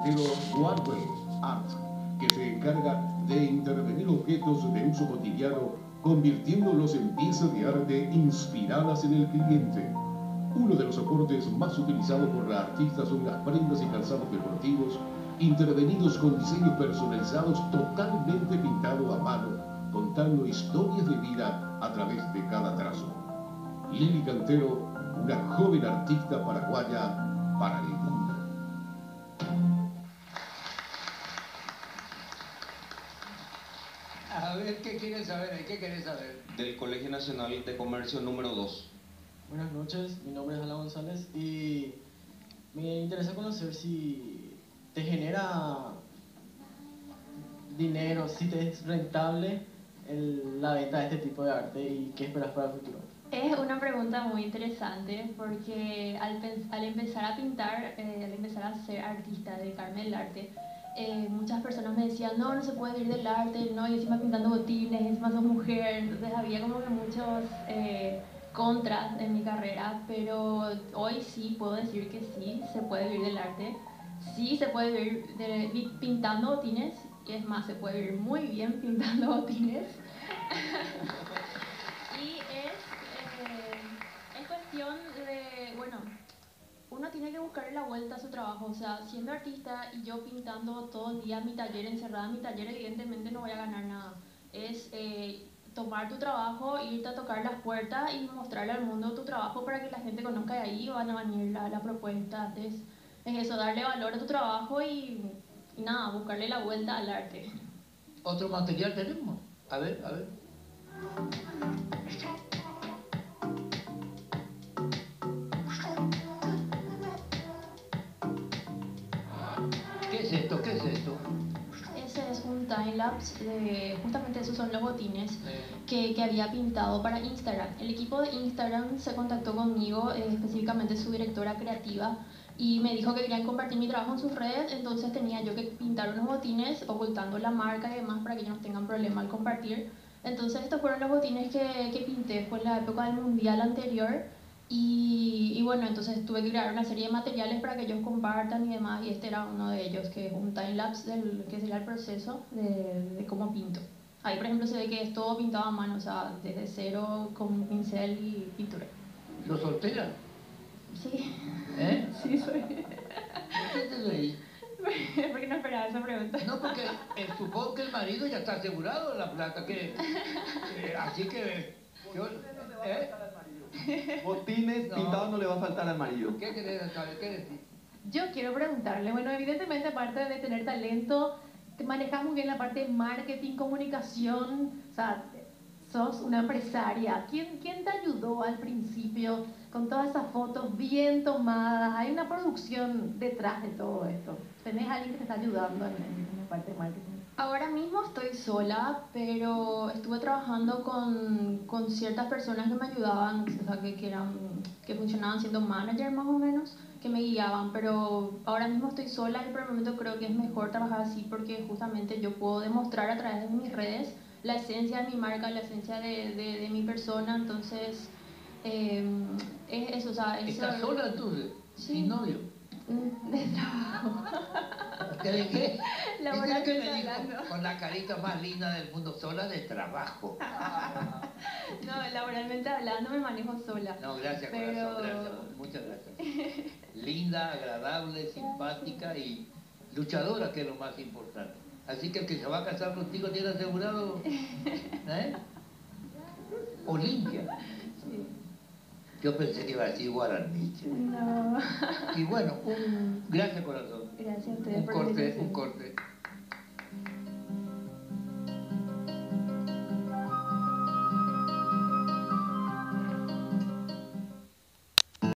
cantero Wardwell Art, que se encarga de intervenir objetos de uso cotidiano, convirtiéndolos en piezas de arte inspiradas en el cliente. Uno de los soportes más utilizados por la artista son las prendas y calzados deportivos, intervenidos con diseños personalizados totalmente pintados a mano, contando historias de vida a través de cada trazo. Lili Cantero, una joven artista paraguaya para el mundo. A ver, ¿qué quieres saber? ¿Qué quieres saber? Del Colegio Nacional de Comercio número 2. Buenas noches, mi nombre es Alan González y me interesa conocer si te genera dinero, si te es rentable el- la venta de este tipo de arte y qué esperas para el futuro. Es una pregunta muy interesante porque al, al empezar a pintar, eh, al empezar a ser artista, dedicarme al arte, eh, muchas personas me decían, no, no se puede vivir del arte, no, y encima pintando botines, encima sos mujer, entonces había como que muchos eh, contras en mi carrera, pero hoy sí puedo decir que sí, se puede vivir del arte, sí se puede vivir pintando botines, y es más, se puede vivir muy bien pintando botines. Y es, eh, es cuestión de, uno tiene que buscarle la vuelta a su trabajo. O sea, siendo artista y yo pintando todo el día mi taller, encerrada en mi taller, evidentemente no voy a ganar nada. Es eh, tomar tu trabajo, irte a tocar las puertas y mostrarle al mundo tu trabajo para que la gente conozca de ahí van a venir la, la propuesta. Entonces, es eso, darle valor a tu trabajo y, y nada, buscarle la vuelta al arte. ¿Otro material tenemos? A ver, a ver. Un time-lapse de, justamente esos son los botines que, que había pintado para Instagram. El equipo de Instagram se contactó conmigo, eh, específicamente su directora creativa, y me dijo que querían compartir mi trabajo en sus redes, entonces tenía yo que pintar unos botines ocultando la marca y demás para que ellos no tengan problema al compartir. Entonces estos fueron los botines que, que pinté, fue en la época del mundial anterior. Y, y bueno, entonces tuve que crear una serie de materiales para que ellos compartan y demás, y este era uno de ellos, que es un time-lapse del que sería el proceso de, de cómo pinto. Ahí, por ejemplo, se ve que es todo pintado a mano, o sea, desde cero con pincel y pintura. ¿Lo soltera? Sí, ¿Eh? sí soy. ¿Por qué te reí? ¿Por qué no esperaba esa pregunta? No, porque eh, supongo que el marido ya está asegurado la plata, que, que- así que... yo- ¿eh? Botines No. pintados no le va a faltar al marido. ¿Qué querés? ¿Qué decir? Yo quiero preguntarle, bueno, evidentemente aparte de tener talento, te manejas muy bien la parte de marketing, comunicación, o sea, sos una empresaria. ¿Quién, quién te ayudó al principio con todas esas fotos bien tomadas? Hay una producción detrás de todo esto. ¿Tenés alguien que te está ayudando en, en la parte de marketing? Ahora mismo estoy sola, pero estuve trabajando con, con ciertas personas que me ayudaban, o sea, que, que, eran, que funcionaban siendo manager más o menos, que me guiaban, pero ahora mismo estoy sola y por el momento creo que es mejor trabajar así porque justamente yo puedo demostrar a través de mis redes la esencia de mi marca, la esencia de, de, de mi persona, entonces eh, es eso, o sea, es ¿Estás sola entonces? Sí. ¿Sin novio? De trabajo. ¿Qué de qué? Dice que me dijo con la carita más linda del mundo, sola de trabajo. No, laboralmente hablando me manejo sola. No, gracias, Pero- corazón, gracias, muchas gracias. Linda, agradable, simpática y luchadora, que es lo más importante. Así que el que se va a casar contigo tiene asegurado, ¿eh? Olimpia. Sí. Yo pensé que iba a decir Guaraniche. No. Y bueno, un, gracias corazón. Gracias a ustedes Un por corte, un corte.